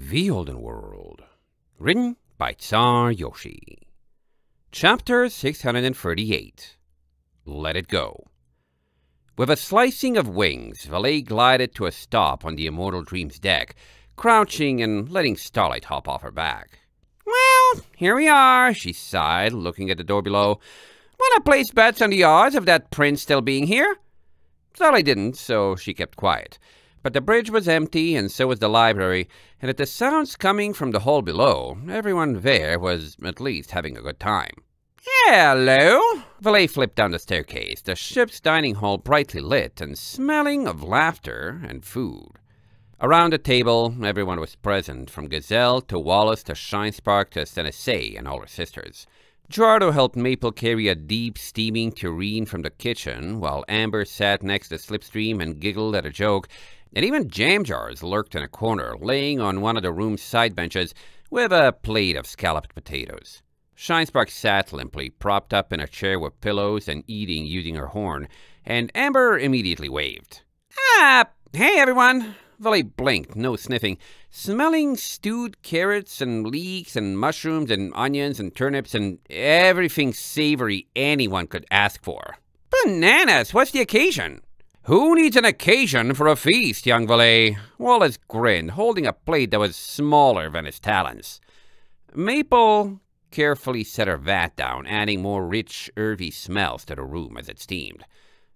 The Olden World. Written by Czar Yoshi. Chapter 638 Let It Go. With a slicing of wings, Valet glided to a stop on the Immortal Dream's deck, crouching and letting Starlight hop off her back. Well, here we are, she sighed, looking at the door below. Wanna place bets on the odds of that prince still being here? Starlight didn't, so she kept quiet. But the bridge was empty, and so was the library, and at the sounds coming from the hall below, everyone there was at least having a good time. Hello! Valet flipped down the staircase, the ship's dining hall brightly lit and smelling of laughter and food. Around the table, everyone was present, from Gazelle to Wallace to Shinespark to Senese and all her sisters. Gerardo helped Maple carry a deep, steaming tureen from the kitchen, while Amber sat next to Slipstream and giggled at a joke, and even Jam Jars lurked in a corner, laying on one of the room's side benches with a plate of scalloped potatoes. Shinespark sat limply, propped up in a chair with pillows and eating using her horn, and Amber immediately waved. Ah, hey everyone! Valet blinked, no sniffing, smelling stewed carrots and leeks and mushrooms and onions and turnips and everything savory anyone could ask for. Bananas, what's the occasion? Who needs an occasion for a feast, young Valet? Wallace grinned, holding a plate that was smaller than his talons. Maple carefully set her vat down, adding more rich, earthy smells to the room as it steamed.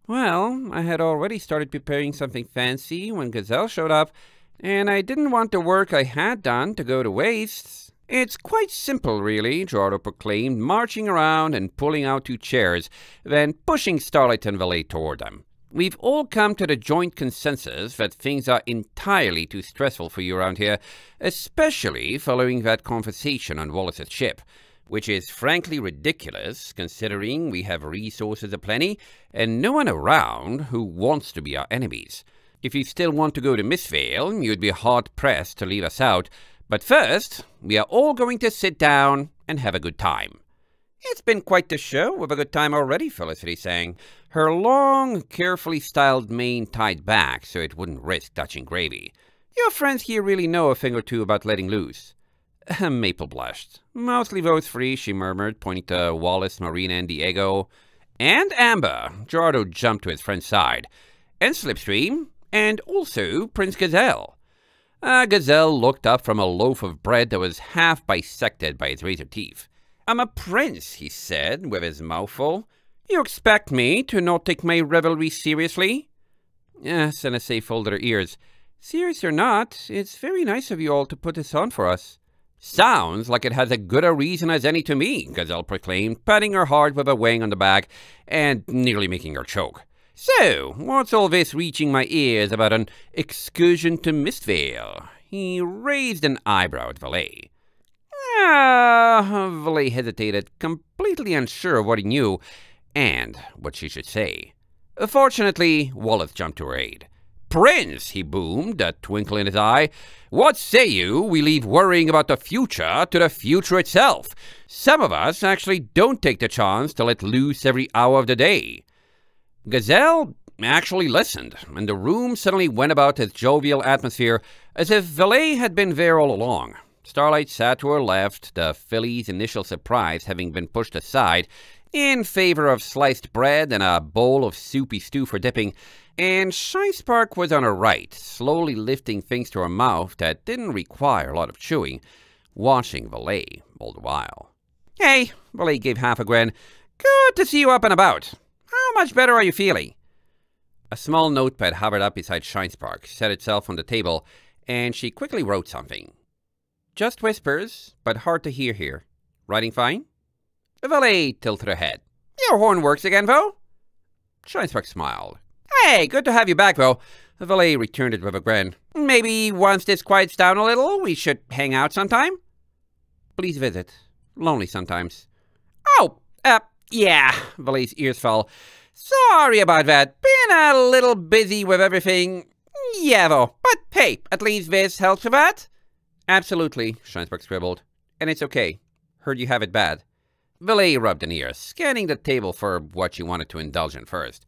Well, I had already started preparing something fancy when Gazelle showed up, and I didn't want the work I had done to go to waste. It's quite simple, really, Gerardo proclaimed, marching around and pulling out two chairs, then pushing Starlight and Valet toward them. We've all come to the joint consensus that things are entirely too stressful for you around here, especially following that conversation on Wallace's ship, which is frankly ridiculous considering we have resources aplenty and no one around who wants to be our enemies. If you still want to go to Mistveil, you'd be hard pressed to leave us out, but first, we are all going to sit down and have a good time. It's been quite the show with a good time already, Felicity sang, her long, carefully styled mane tied back so it wouldn't risk touching gravy. Your friends here really know a thing or two about letting loose. Maple blushed. Mostly votes free, she murmured, pointing to Wallace, Marina, and Diego. And Amber. Gerardo jumped to his friend's side. And Slipstream. And also Prince Gazelle. Uh, Gazelle looked up from a loaf of bread that was half bisected by his razor teeth. I'm a prince, he said, with his mouth full. You expect me to not take my revelry seriously? Yes, Senese folded her ears. Serious or not, it's very nice of you all to put this on for us. Sounds like it has as good a reason as any to me, Gazelle proclaimed, patting her hard with a wing on the back and nearly making her choke. So, what's all this reaching my ears about an excursion to Mistveil? He raised an eyebrow at Valet. Ah, Valet hesitated, completely unsure of what he knew and what she should say. Fortunately, Wallace jumped to her aid. Prince, he boomed, a twinkle in his eye. What say you we leave worrying about the future to the future itself? Some of us actually don't take the chance to let loose every hour of the day. Gazelle actually listened, and the room suddenly went about its jovial atmosphere as if Valet had been there all along. Starlight sat to her left, the filly's initial surprise having been pushed aside in favor of sliced bread and a bowl of soupy stew for dipping, and Shinespark was on her right, slowly lifting things to her mouth that didn't require a lot of chewing, watching Valet all the while. Hey, Valet gave half a grin. Good to see you up and about. How much better are you feeling? A small notepad hovered up beside Shinespark, set itself on the table, and she quickly wrote something. Just whispers, but hard to hear here. Writing fine? Valet tilted her head. Your horn works again, Vo? Shinespark smiled. Hey, good to have you back, Vo. Valet returned it with a grin. Maybe once this quiets down a little, we should hang out sometime? Please visit. Lonely sometimes. Oh, uh, yeah. Valet's ears fell. Sorry about that. Been a little busy with everything. Yeah, Vo. But hey, at least this helps with that. Absolutely, Shinespark scribbled. And it's okay. Heard you have it bad. Valet rubbed an ear, scanning the table for what she wanted to indulge in first.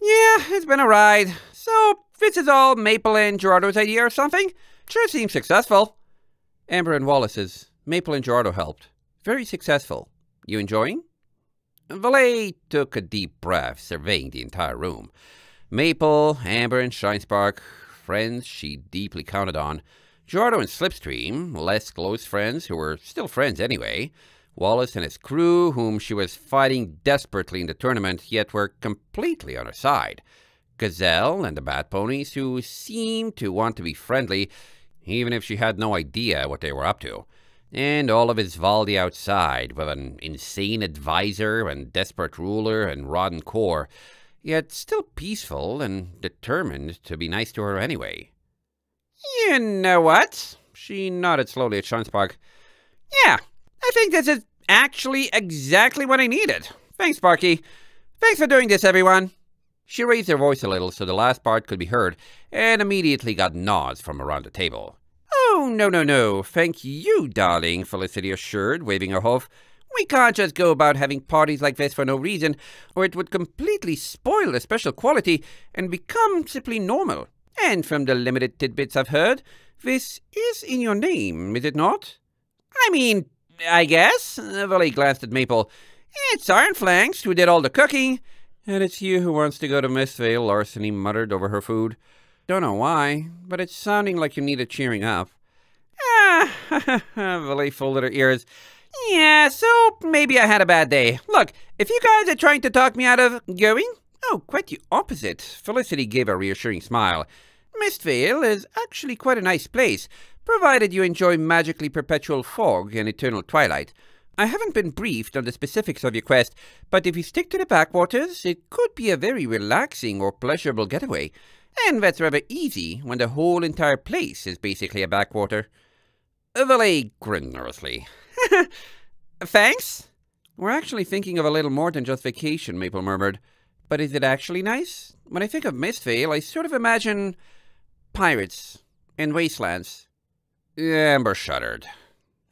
Yeah, it's been a ride. So, this is all Maple and Gerardo's idea or something? Sure seems successful. Amber and Wallace's. Maple and Gerardo helped. Very successful. You enjoying? Valet took a deep breath, surveying the entire room. Maple, Amber, and Shinespark, friends she deeply counted on. Gerardo and Slipstream, less close friends who were still friends anyway. Wallace and his crew, whom she was fighting desperately in the tournament, yet were completely on her side. Gazelle and the Bat Ponies, who seemed to want to be friendly, even if she had no idea what they were up to. And all of Isvaldi outside, with an insane advisor and desperate ruler and rotten core, yet still peaceful and determined to be nice to her anyway. You know what? She nodded slowly at Shinespark. Yeah, I think this is actually exactly what I needed. Thanks, Sparky. Thanks for doing this, everyone. She raised her voice a little so the last part could be heard, and immediately got nods from around the table. Oh, no, no, no. Thank you, darling, Felicity assured, waving her hoof. We can't just go about having parties like this for no reason, or it would completely spoil the special quality and become simply normal. And from the limited tidbits I've heard, this is in your name, is it not? I mean, I guess. Valet glanced at Maple. It's Iron Flanks who did all the cooking. And it's you who wants to go to Mistvale, Larceny muttered over her food. Don't know why, but it's sounding like you need a cheering up. Ah, Valet folded her ears. Yeah, so maybe I had a bad day. Look, if you guys are trying to talk me out of going, oh, quite the opposite. Felicity gave a reassuring smile. Mistvale is actually quite a nice place, provided you enjoy magically perpetual fog and eternal twilight. I haven't been briefed on the specifics of your quest, but if you stick to the backwaters, it could be a very relaxing or pleasurable getaway. And that's rather easy when the whole entire place is basically a backwater. Valet grinned nervously. Thanks? We're actually thinking of a little more than just vacation, Maple murmured. But is it actually nice? When I think of Mistvale, I sort of imagine pirates and wastelands. Amber shuddered.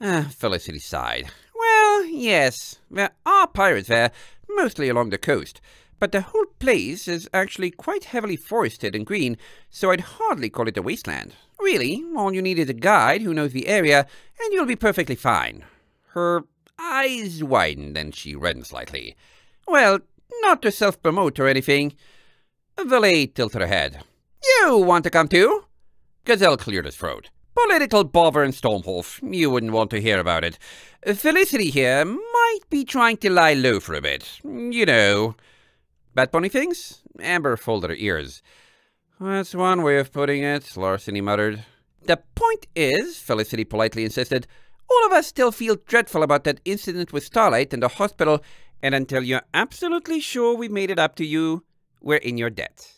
Ah, Felicity sighed Well, yes, there are pirates there, mostly along the coast, but the whole place is actually quite heavily forested and green, so I'd hardly call it a wasteland. Really, all you need is a guide who knows the area, and you'll be perfectly fine. Her eyes widened and she reddened slightly. Well, not to self-promote or anything. Valet tilted her head. You want to come too? Gazelle cleared his throat. Political bother and Stormhoof. You wouldn't want to hear about it. Felicity here might be trying to lie low for a bit. You know. Bad Pony things? Amber folded her ears. That's one way of putting it, Larceny muttered. The point is, Felicity politely insisted, all of us still feel dreadful about that incident with Starlight and the hospital, and until you're absolutely sure we made it up to you, we're in your debt.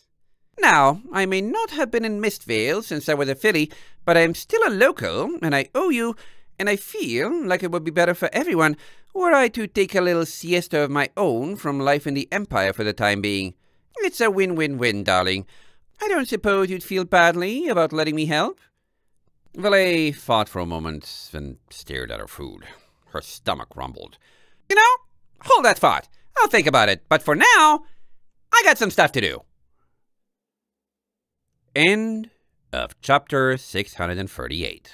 Now, I may not have been in Mistvale since I was a filly, but I am still a local, and I owe you, and I feel like it would be better for everyone were I to take a little siesta of my own from life in the Empire for the time being. It's a win-win-win, darling. I don't suppose you'd feel badly about letting me help? Valet thought for a moment, then stared at her food. Her stomach rumbled. You know, hold that thought. I'll think about it, but for now, I got some stuff to do. End of chapter 638.